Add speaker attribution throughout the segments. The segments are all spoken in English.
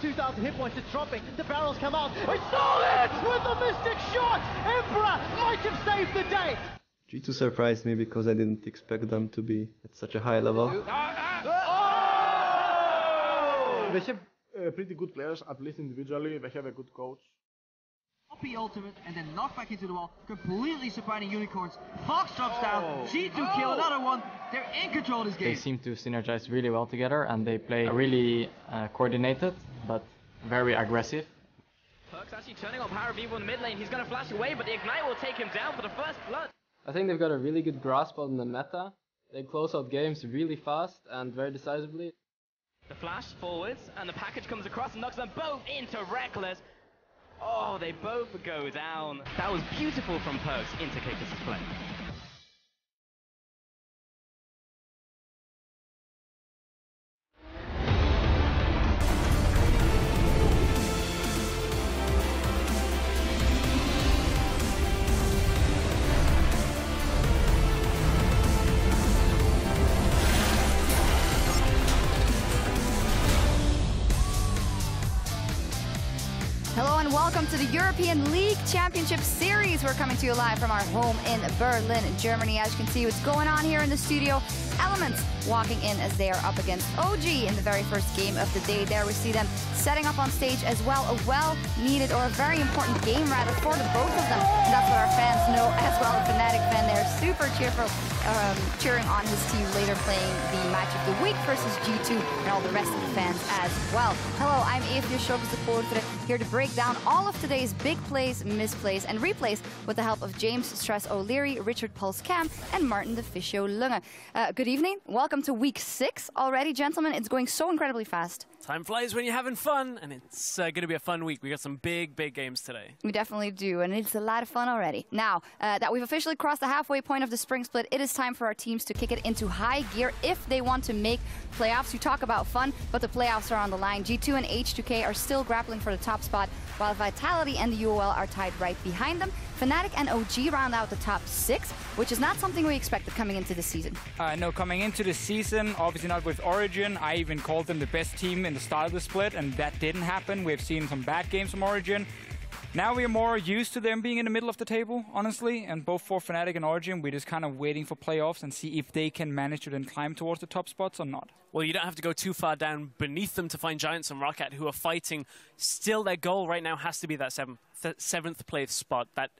Speaker 1: 2,000 hit points, it's dropping. The barrels come out. It's solid with the Mystic shot. Emperor might have saved the day.
Speaker 2: G2 surprised me because I didn't expect them to be at such a high level.
Speaker 3: They have uh, pretty good players, at least individually. They have a good coach.
Speaker 4: Poppy ultimate and then knocked back into the wall, completely surprising unicorns. Fox drops down, G2 kill another one. They're in control of this
Speaker 5: They seem to synergize really well together and they play really uh, coordinated but very aggressive.
Speaker 6: Perkz actually turning on PowerOfEvil in the mid lane. He's going to flash away, but the Ignite will take him down for the first blood.
Speaker 7: I think they've got a really good grasp on the meta. They close out games really fast and very decisively.
Speaker 6: The flash forwards, and the package comes across and knocks them both into Rekkles. Oh, they both go down. That was beautiful from Perkz into Kikis' play.
Speaker 8: Welcome to the European League Championship Series. We're coming to you live from our home in Berlin, Germany. As you can see what's going on here in the studio, Elements walking in as they are up against OG in the very first game of the day. There we see them setting up on stage as well. A well-needed or a very important game rather for the both of them. And that's what our fans know as well. The Fnatic fan there, super cheerful, um, cheering on his team later playing the match of the week versus G2 and all the rest of the fans as well. Hello, I'm Evie Sjokz de Poortre, here to break down all of today's big plays, misplays, and replays with the help of James Stress O'Leary, Richard Pulse Cam, and Martin de Fiscio Lynge. Uh, good evening. Welcome to week six already, gentlemen. It's going so incredibly fast.
Speaker 9: Time flies when you're having fun, and it's uh, going to be a fun week. We got some big, big games today.
Speaker 8: We definitely do, and it's a lot of fun already. Now uh, that we've officially crossed the halfway point of the spring split, it is time for our teams to kick it into high gear if they want to make playoffs. You talk about fun, but the playoffs are on the line. G2 and H2K are still grappling for the top spot, while Vitality and the UOL are tied right behind them. Fnatic and OG round out the top six, which is not something we expected coming into the season.
Speaker 10: Uh, no, coming into the season, obviously not with Origen. I even called them the best team in the start of the split, and that didn't happen. We've seen some bad games from Origen. Now we're more used to them being in the middle of the table, honestly, and both for Fnatic and Origen, we're just kind of waiting for playoffs and see if they can manage to then climb towards the top spots or not.
Speaker 9: Well, you don't have to go too far down beneath them to find Giants and Roccat, who are fighting. Still, their goal right now has to be that seventh, th- seventh place spot, that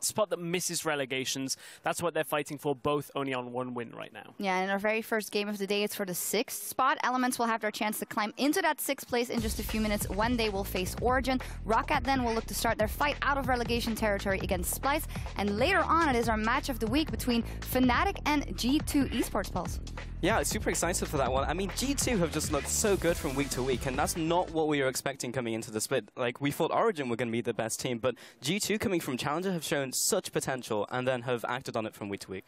Speaker 9: spot that misses relegations. That's what they're fighting for, both only on one win right now.
Speaker 8: Yeah, and our very first game of the day is for the sixth spot. Elements will have their chance to climb into that sixth place in just a few minutes when they will face Origen. Roccat then will look to start their fight out of relegation territory against Splyce. And later on, it is our match of the week between Fnatic and G2 Esports Pulse.
Speaker 11: Yeah, super excited for that one. I mean, G2 have just looked so good from week to week, and that's not what we were expecting coming into the split. Like, we thought Origen were going to be the best team, but G2 coming from Challenger have shown such potential and then have acted on it from week to week.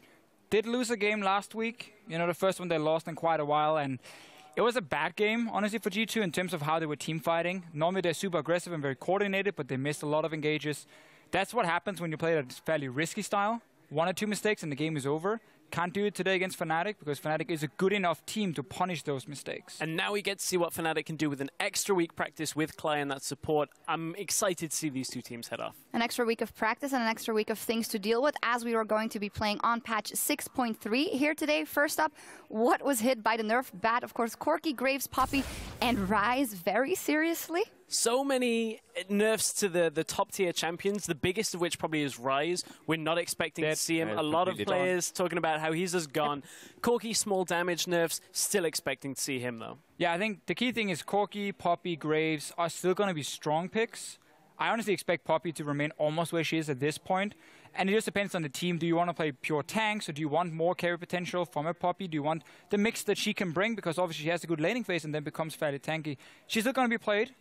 Speaker 10: Did lose a game last week, you know, the first one they lost in quite a while, and it was a bad game, honestly, for G2 in terms of how they were team fighting. Normally they're super aggressive and very coordinated, but they missed a lot of engages. That's what happens when you play a fairly risky style. One or two mistakes and the game is over. Can't do it today against Fnatic because Fnatic is a good enough team to punish those mistakes.
Speaker 9: And now we get to see what Fnatic can do with an extra week practice with Klaj and that support. I'm excited to see these two teams head off.
Speaker 8: An extra week of practice and an extra week of things to deal with as we are going to be playing on patch 6.3 here today. First up, what was hit by the nerf bat? Of course, Corki, Graves, Poppy, and Ryze very seriously.
Speaker 9: So many nerfs to the, the top tier champions, the biggest of which probably is Ryze. We're not expecting
Speaker 10: Dead.
Speaker 9: to see him.
Speaker 10: Yeah,
Speaker 9: a lot of players talking about how he's just gone. Corki, small damage nerfs, still expecting to see him though.
Speaker 10: Yeah, I think the key thing is Corki, Poppy, Graves are still going to be strong picks. I honestly expect Poppy to remain almost where she is at this point. And it just depends on the team. Do you want to play pure tanks or do you want more carry potential from a Poppy? Do you want the mix that she can bring? Because obviously she has a good laning phase and then becomes fairly tanky. She's still going to be played.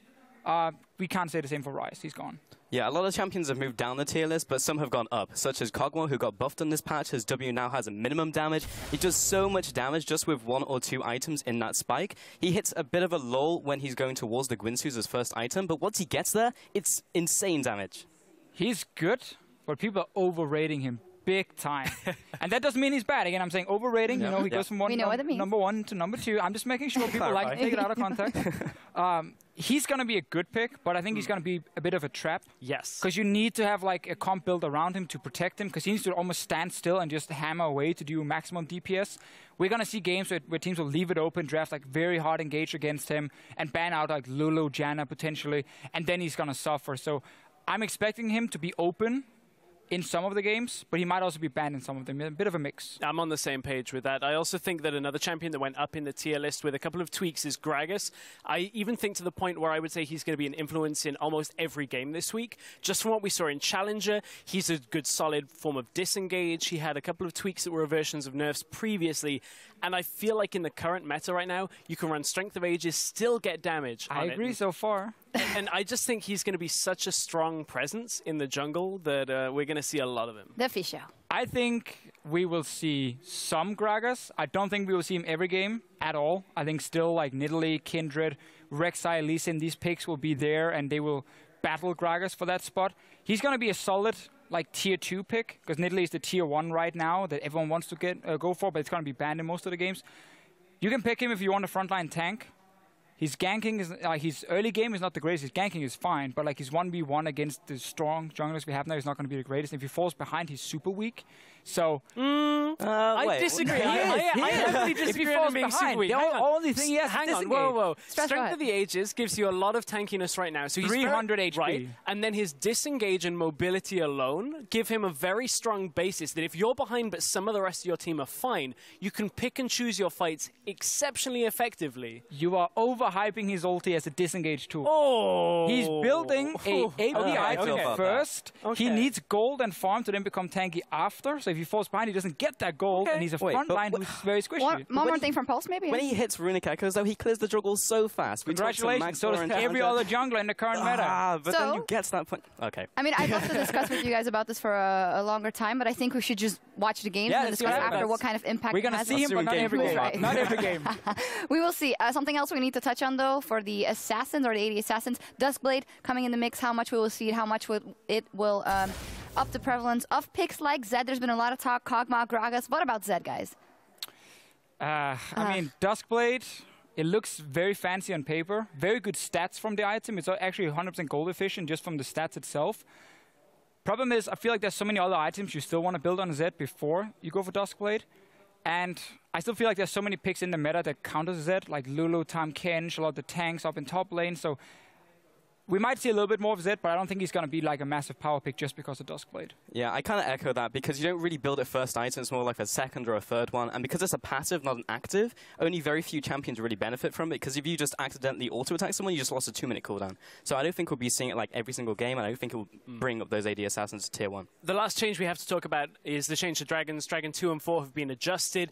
Speaker 10: Uh, we can't say the same for Ryze. He's gone.
Speaker 11: Yeah, a lot of champions have moved down the tier list, but some have gone up, such as Kog'Maw, who got buffed on this patch. His W now has a minimum damage. He does so much damage just with one or two items in that spike. He hits a bit of a lull when he's going towards the Guinsoo's as first item, but once he gets there, it's insane damage.
Speaker 10: He's good, but people are overrating him big time. and that doesn't mean he's bad. Again, I'm saying overrating.
Speaker 11: Yeah.
Speaker 10: You know, he
Speaker 11: Yeah.
Speaker 10: goes from one
Speaker 8: We know what
Speaker 10: num- number one to number two. I'm just making sure people like to take it out of context. um, he's going to be a good pick, but I think he's
Speaker 8: Hmm.
Speaker 10: going to be a bit of a trap.
Speaker 9: Yes.
Speaker 10: Because you need to have like a comp build around him to protect him, because he needs to almost stand still and just hammer away to do maximum DPS. We're gonna see games where, where teams will leave it open, draft like very hard engage against him, and ban out like Lulu, Janna potentially, and then he's gonna suffer. So I'm expecting him to be open in some of the games, but he might also be banned in some of them. A bit of a mix.
Speaker 9: I'm on the same page with that. I also think that another champion that went up in the tier list with a couple of tweaks is Gragas. I even think to the point where I would say he's going to be an influence in almost every game this week. Just from what we saw in Challenger, he's a good solid form of disengage. He had a couple of tweaks that were versions of nerfs previously. And I feel like in the current meta right now, you can run Strength of Ages, still get damage.
Speaker 10: I
Speaker 9: on it.
Speaker 10: agree so far.
Speaker 9: and I just think he's going to be such a strong presence in the jungle that uh, we're going to see a lot of him.
Speaker 8: The official.
Speaker 10: I think we will see some Gragas. I don't think we will see him every game at all. I think still like Nidalee, Kindred, Rek'Sai, Lee Sin, these picks will be there and they will battle Gragas for that spot. He's going to be a solid like tier 2 pick because Nidalee is the tier 1 right now that everyone wants to get uh, go for, but it's going to be banned in most of the games. You can pick him if you want a frontline tank. His ganking is uh, his early game is not the greatest. His ganking is fine, but like his one v one against the strong junglers we have now is not going to be the greatest. If he falls behind, he's super weak. So
Speaker 9: I
Speaker 11: wait.
Speaker 9: disagree.
Speaker 11: He
Speaker 9: I,
Speaker 11: is,
Speaker 9: I,
Speaker 11: he
Speaker 9: I
Speaker 11: is.
Speaker 9: heavily
Speaker 10: If he
Speaker 9: disagree on
Speaker 10: falls
Speaker 9: being
Speaker 10: behind,
Speaker 9: super weak.
Speaker 10: the
Speaker 9: Hang
Speaker 10: o-
Speaker 9: on.
Speaker 10: only thing he has is
Speaker 9: Hang on, whoa, whoa.
Speaker 8: Stress
Speaker 9: Strength
Speaker 8: what?
Speaker 9: of the Ages gives you a lot of tankiness right now. So he's very-
Speaker 10: 300 HP.
Speaker 9: Right? And then his disengage and mobility alone give him a very strong basis that if you're behind but some of the rest of your team are fine, you can pick and choose your fights exceptionally effectively.
Speaker 10: you are overhyping his ulti as a disengage tool.
Speaker 9: Oh!
Speaker 10: He's building a AP
Speaker 9: Okay, okay.
Speaker 10: first.
Speaker 9: Okay.
Speaker 10: He needs gold and farm to then become tanky after. So if he falls behind, he doesn't get that gold, and he's a
Speaker 11: Wait,
Speaker 10: front line who's very squishy.
Speaker 8: One, one more thing from Pulse, maybe?
Speaker 11: When he hits Runic Echoes, though, he clears the jungle so fast. We talked to
Speaker 10: Congratulations.
Speaker 11: Max
Speaker 10: So does
Speaker 11: Orange
Speaker 10: every
Speaker 11: Hunter.
Speaker 10: other jungler in the current meta.
Speaker 11: Ah, but
Speaker 8: So-
Speaker 11: then you get to that point. Okay.
Speaker 8: I mean, I'd love to discuss with you guys about this for a, a longer time, but I think we should just watch the games
Speaker 10: Yeah,
Speaker 8: and then
Speaker 10: what
Speaker 8: discuss after what kind of impact
Speaker 10: We're gonna see him, but not every game. Not every game.
Speaker 8: we will see. Uh, something else we need to touch on, though, for the assassins or the AD assassins, Duskblade coming in the mix, how much we will see it, how much will, it will um, up the prevalence of picks like Zed. There's been a lot of talk, Kog'Maw, Gragas. What about Zed, guys?
Speaker 10: Uh, I mean, Duskblade, it looks very fancy on paper. Very good stats from the item. It's actually 100% gold efficient just from the stats itself. Problem is, I feel like there's so many other items you still want to build on Zed before you go for Duskblade. And I still feel like there's so many picks in the meta that counter Zed, like Lulu, Tahm Kench, a lot of the tanks up in top lane. So we might see a little bit more of Zed, but I don't think he's going to be like a massive power pick just because of Duskblade.
Speaker 11: Yeah, I kind of echo that because you don't really build it first item. It's more like a second or a third one. And because it's a passive, not an active, only very few champions really benefit from it. Because if you just accidentally auto attack someone, you just lost a two minute cooldown. So I don't think we'll be seeing it like every single game. And I don't think it will mm. bring up those AD assassins to tier one.
Speaker 9: The last change we have to talk about is the change to dragons. Dragon 2 and 4 have been adjusted,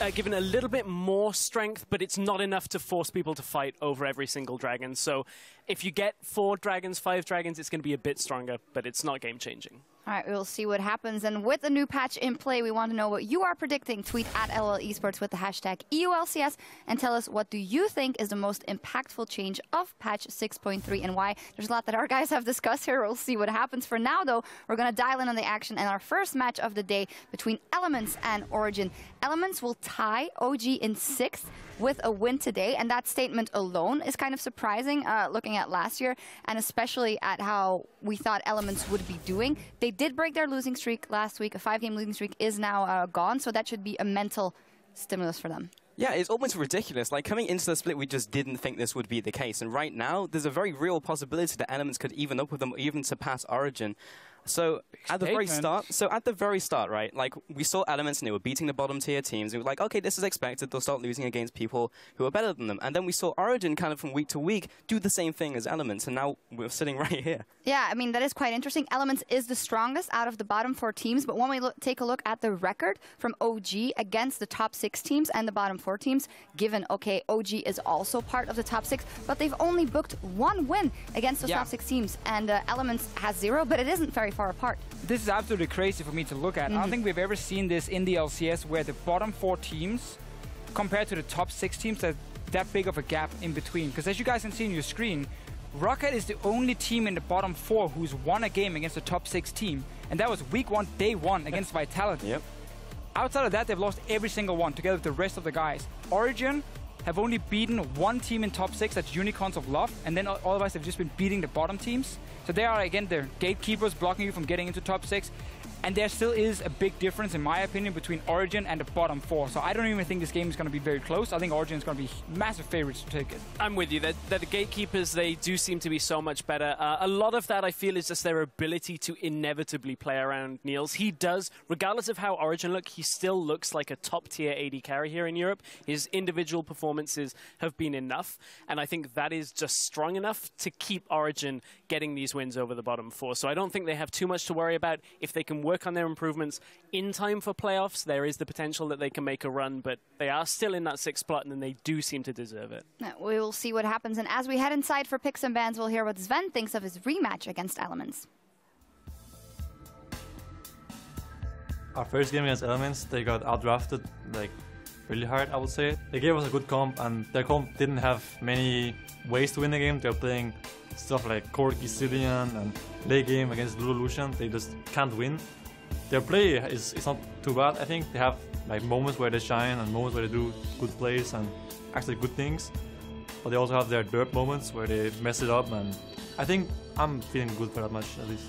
Speaker 9: uh, given a little bit more strength, but it's not enough to force people to fight over every single dragon. So if you get four dragons, five dragons, it's going to be a bit stronger, but it's not game changing.
Speaker 8: All right, we'll see what happens. And with the new patch in play, we want to know what you are predicting. Tweet at LL Esports with the hashtag EULCS and tell us what do you think is the most impactful change of patch 6.3 and why. There's a lot that our guys have discussed here. We'll see what happens. For now, though, we're going to dial in on the action and our first match of the day between Elements and Origen. Elements will tie OG in sixth with a win today, and that statement alone is kind of surprising uh, looking at last year and especially at how we thought Elements would be doing. They did break their losing streak last week. A five-game losing streak is now uh, gone, so that should be a mental stimulus for them.
Speaker 11: Yeah, it's almost ridiculous. Like coming into the split, we just didn't think this would be the case, and right now there's a very real possibility that Elements could even up with them, or even surpass Origen. So at the very start, so at the very start, right? Like we saw Elements and they were beating the bottom tier teams. We were like, okay, this is expected. They'll start losing against people who are better than them. And then we saw Origen kind of from week to week do the same thing as Elements, and now we're sitting right here.
Speaker 8: Yeah, I mean, that is quite interesting. Elements is the strongest out of the bottom four teams, but when we look, take a look at the record from OG against the top six teams and the bottom four teams, given, okay, OG is also part of the top six, but they've only booked one win against those
Speaker 10: Yeah.
Speaker 8: top six teams, and uh, Elements has zero, but it isn't very far apart.
Speaker 10: This is absolutely crazy for me to look at. I don't think we've ever seen this in the LCS where the bottom four teams compared to the top six teams, there's that big of a gap in between. Because as you guys can see on your screen, Roccat is the only team in the bottom four who's won a game against a top six team, and that was week one, day one against Vitality.
Speaker 11: Yep.
Speaker 10: Outside of that, they've lost every single one together with the rest of the guys. Origen have only beaten one team in top six, that's Unicorns of Love, and then otherwise they've just been beating the bottom teams. So they are again the gatekeepers blocking you from getting into top six. And there still is a big difference, in my opinion, between Origen and the bottom four. So I don't even think this game is going to be very close. I think Origen is going to be massive favorites to take it.
Speaker 9: I'm with you. That, that the gatekeepers, they do seem to be so much better. Uh, a lot of that, I feel, is just their ability to inevitably play around Niels. He does, regardless of how Origen look, he still looks like a top tier AD carry here in Europe. His individual performances have been enough, and I think that is just strong enough to keep Origin getting these wins over the bottom four. So I don't think they have too much to worry about if they can work on their improvements in time for playoffs. There is the potential that they can make a run, but they are still in that sixth spot, and they do seem to deserve it.
Speaker 8: We will see what happens, and as we head inside for picks and bans, we'll hear what Zven thinks of his rematch against Elements.
Speaker 12: Our first game against Elements, they got outdrafted like really hard, I would say. They gave us a good comp, and their comp didn't have many ways to win the game. They were playing stuff like Corki, Zilean, and late game against Lulution. They just can't win. Their play is, is not too bad, I think. They have like moments where they shine and moments where they do good plays and actually good things. But they also have their derp moments where they mess it up, and I think I'm feeling good for that match at least.